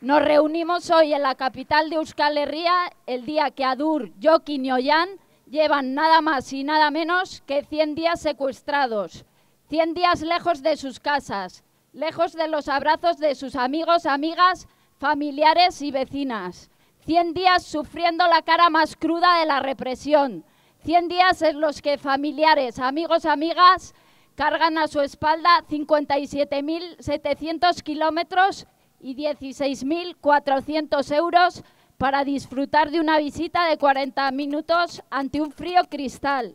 Nos reunimos hoy en la capital de Euskal Herria el día que Adur, Joaquín y Ollán llevan nada más y nada menos que 100 días secuestrados, 100 días lejos de sus casas, lejos de los abrazos de sus amigos, amigas, familiares y vecinas. 100 días sufriendo la cara más cruda de la represión. 100 días en los que familiares, amigos, amigas cargan a su espalda 57.700 kilómetros y 16.400 euros para disfrutar de una visita de 40 minutos ante un frío cristal.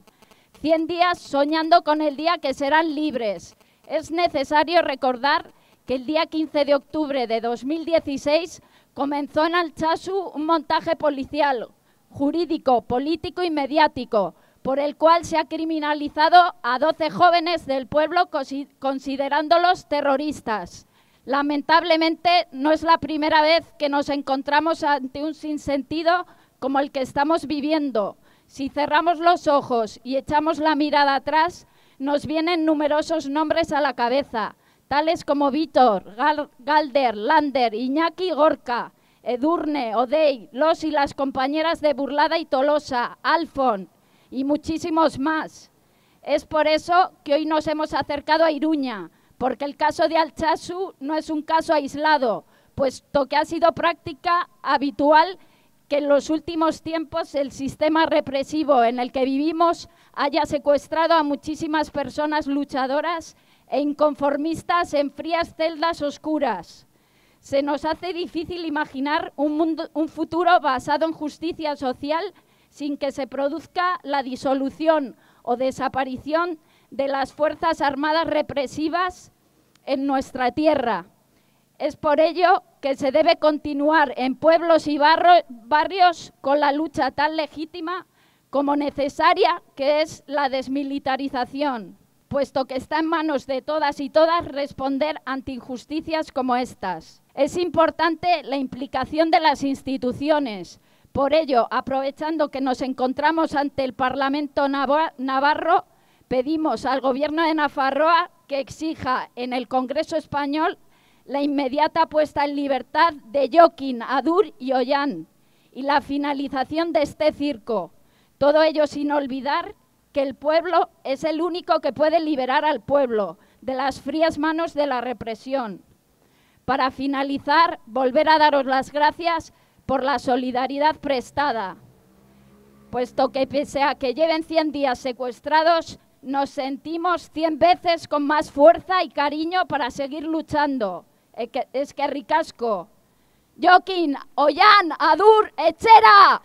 100 días soñando con el día que serán libres. Es necesario recordar que el día 15 de octubre de 2016 comenzó en Alchazu un montaje policial, jurídico, político y mediático, por el cual se ha criminalizado a 12 jóvenes del pueblo considerándolos terroristas. Lamentablemente no es la primera vez que nos encontramos ante un sinsentido como el que estamos viviendo. Si cerramos los ojos y echamos la mirada atrás, nos vienen numerosos nombres a la cabeza, tales como Víctor, Galder, Lander, Iñaki Gorka, Edurne, Odey, los y las compañeras de Burlada y Tolosa, Alfon y muchísimos más. Es por eso que hoy nos hemos acercado a Iruña, porque el caso de Alchazu no es un caso aislado, puesto que ha sido práctica habitual que en los últimos tiempos el sistema represivo en el que vivimos haya secuestrado a muchísimas personas luchadoras e inconformistas en frías celdas oscuras. Se nos hace difícil imaginar un, futuro basado en justicia social sin que se produzca la disolución o desaparición de las Fuerzas Armadas represivas en nuestra tierra. Es por ello que se debe continuar en pueblos y barrios con la lucha tan legítima como necesaria que es la desmilitarización, puesto que está en manos de todas y todas responder ante injusticias como estas. Es importante la implicación de las instituciones. Por ello, aprovechando que nos encontramos ante el Parlamento Navarro, pedimos al Gobierno de Nafarroa que exija en el Congreso español la inmediata puesta en libertad de Joaquín, Adur y Ollán y la finalización de este circo. Todo ello sin olvidar que el pueblo es el único que puede liberar al pueblo de las frías manos de la represión. Para finalizar, volver a daros las gracias por la solidaridad prestada, puesto que pese a que lleven 100 días secuestrados, nos sentimos cien veces con más fuerza y cariño para seguir luchando. eskerrik asko. Jokin, oian, adur, etxera!